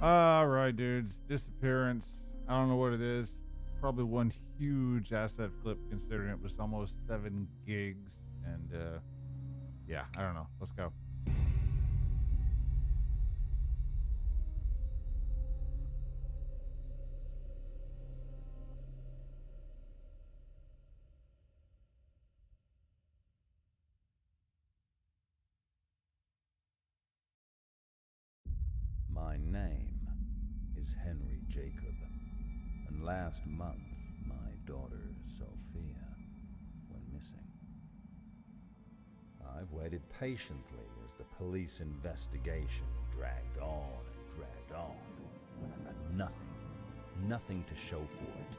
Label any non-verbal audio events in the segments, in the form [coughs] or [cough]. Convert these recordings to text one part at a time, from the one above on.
All right, dudes. Disappearance. I don't know what it is. Probably one huge asset flip, considering it was almost seven gigs. And uh, yeah, I don't know. Let's go. My name is Henry Jacob, and last month my daughter Sophia went missing. I've waited patiently as the police investigation dragged on and dragged on, and I've had nothing, nothing to show for it.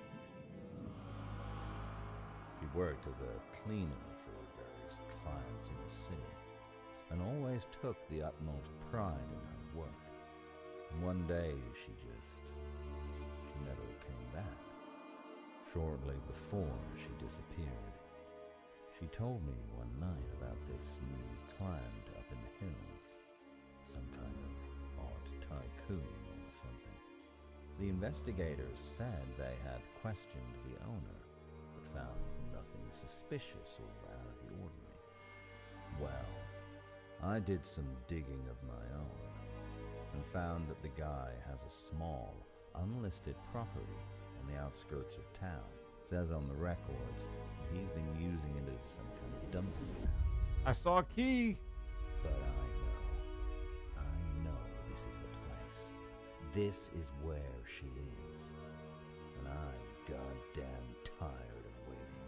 She worked as a cleaner for various clients in the city, and always took the utmost pride in her one day she just. she never came back. Shortly before she disappeared, she told me one night about this new client up in the hills. Some kind of odd tycoon or something. The investigators said they had questioned the owner, but found nothing suspicious or out of the ordinary. Well, I did some digging of my own and found that the guy has a small, unlisted property on the outskirts of town. Says on the records he's been using it as some kind of dumping ground. I saw a key. But I know, I know this is the place. This is where she is. And I'm goddamn tired of waiting.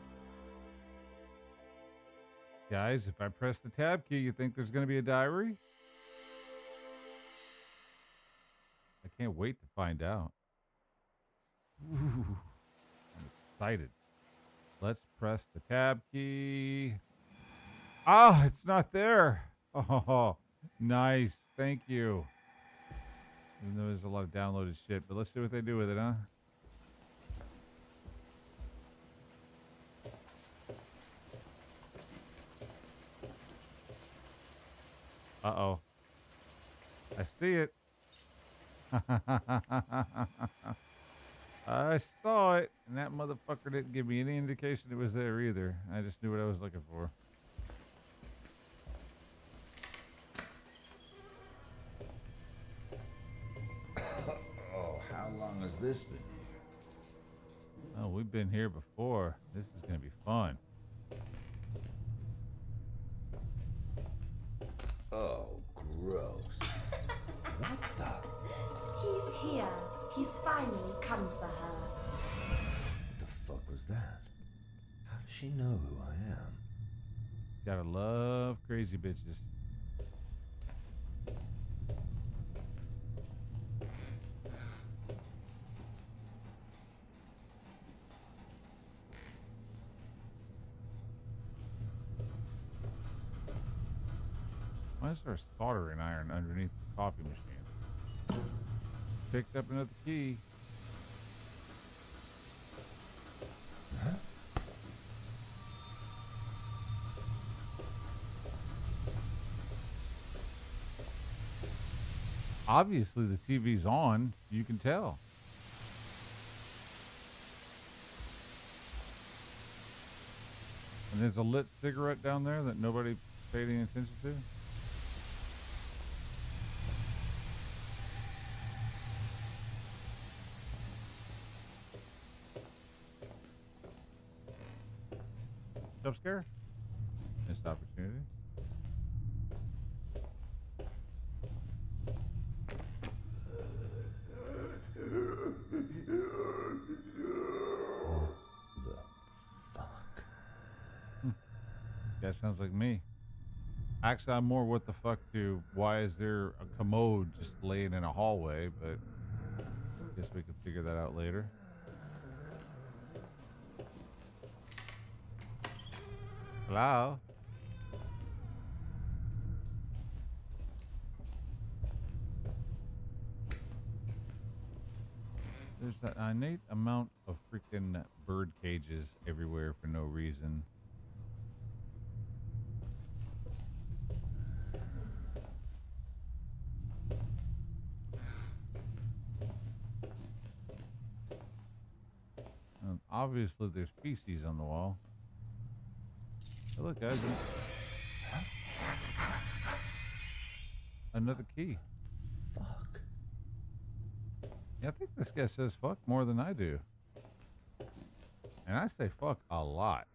Guys, if I press the tab key, you think there's going to be a diary? Can't wait to find out. Ooh, I'm excited. Let's press the tab key. Ah, it's not there. Oh, nice. Thank you. Even though there's a lot of downloaded shit, but let's see what they do with it, huh? Uh-oh. I see it. I saw it, and that motherfucker didn't give me any indication it was there either. I just knew what I was looking for. [coughs] Oh, how long has this been here? Oh, we've been here before. This is going to be fun. Here. He's finally come for her. What the fuck was that? How does she know who I am? Gotta love crazy bitches. Why is there a soldering iron underneath the coffee machine? Picked up another key. Obviously, the TV's on. You can tell. And there's a lit cigarette down there that nobody paid any attention to. Jump scare? Missed opportunity. What the fuck? That sounds like me. Actually, I'm more what the fuck to why is there a commode just laying in a hallway, but I guess we can figure that out later. Claro. There's that innate amount of freaking bird cages everywhere for no reason. Um, obviously there's feces on the wall. Hey, look, guys. Another key. Fuck. Yeah, I think this guy says fuck more than I do. And I say fuck a lot.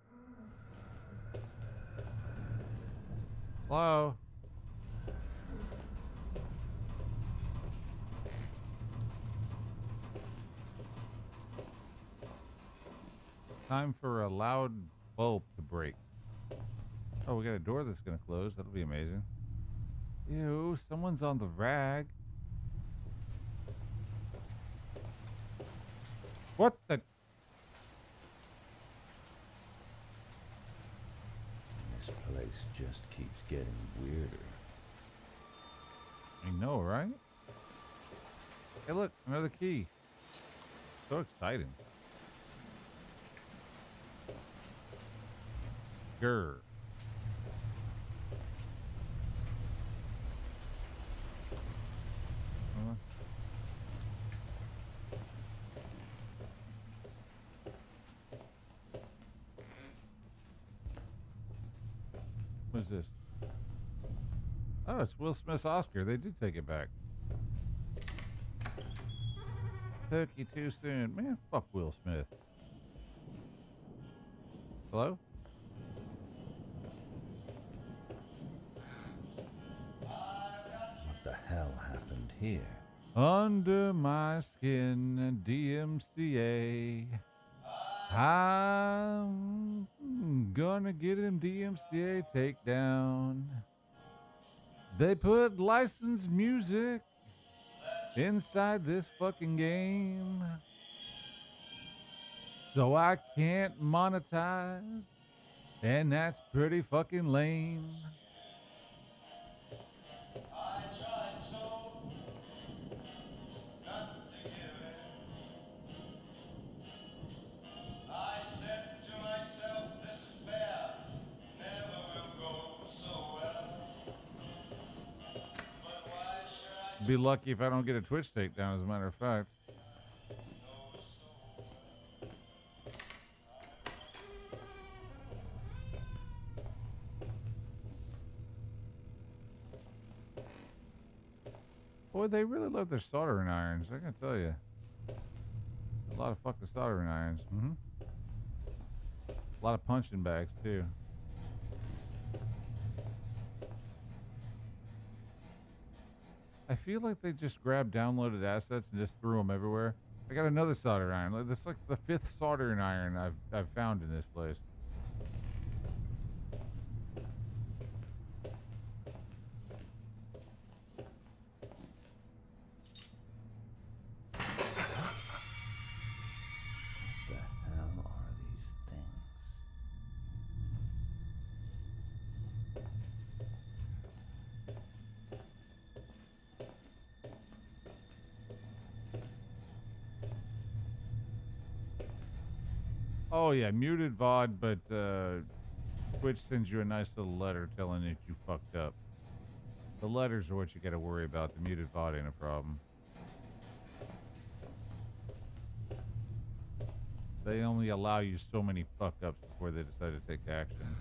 Hello? Time for a loud bulb to break. Oh, we got a door that's gonna close. That'll be amazing. Ew, someone's on the rag. What the? This place just keeps getting weirder. I know, right? Hey, look, another key. So exciting. Grr. What is this? Oh, it's Will Smith's Oscar. They did take it back. Took you too soon. Man, fuck Will Smith. Hello? What the hell happened here? Under my skin, DMCA. I'm gonna get him DMCA takedown. They put licensed music inside this fucking game. So I can't monetize. And that's pretty fucking lame. Be lucky if I don't get a Twitch takedown, as a matter of fact. Boy, they really love their soldering irons. I can tell you. A lot of fucking soldering irons. hmm A lot of punching bags too. I feel like they just grabbed downloaded assets and just threw them everywhere. I got another soldering iron. That's like the fifth soldering iron I've I've found in this place. Oh yeah, muted VOD, but uh, Twitch sends you a nice little letter telling you you fucked up. The letters are what you got to worry about. The muted VOD ain't a problem. They only allow you so many fuck ups before they decide to take action.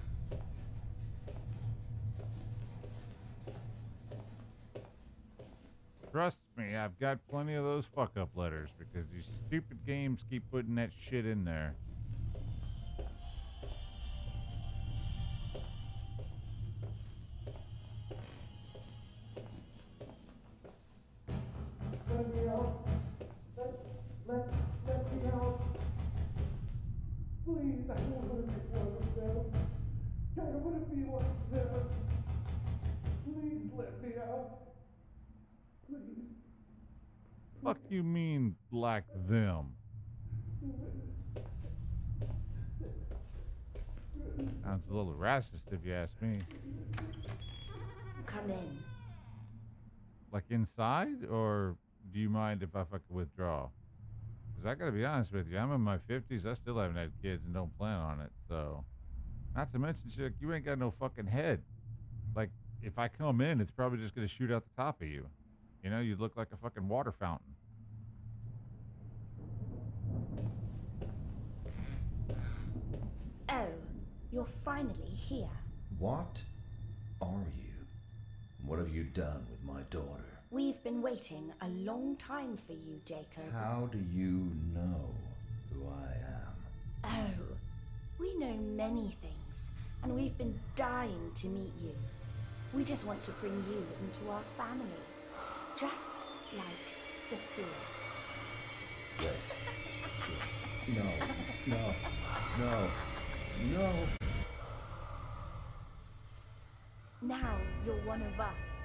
Trust me, I've got plenty of those fuck up letters because these stupid games keep putting that shit in there. Please, I don't want to be one of them. I don't want to be one of them. Please let me out. Please. Fuck you mean like them? Sounds a little racist if you ask me. Come in. Like inside, or do you mind if I fucking withdraw? Because I gotta be honest with you, I'm in my 50s. I still haven't had kids and don't plan on it. So, not to mention, chick, you ain't got no fucking head. Like, if I come in, it's probably just gonna shoot out the top of you. You know, you look like a fucking water fountain. Oh, you're finally here. What are you? What have you done with my daughter? We've been waiting a long time for you, Jacob. How do you know who I am? Oh, we know many things, and we've been dying to meet you. We just want to bring you into our family, just like Sophia. Wait. No, no, no, no. Now you're one of us.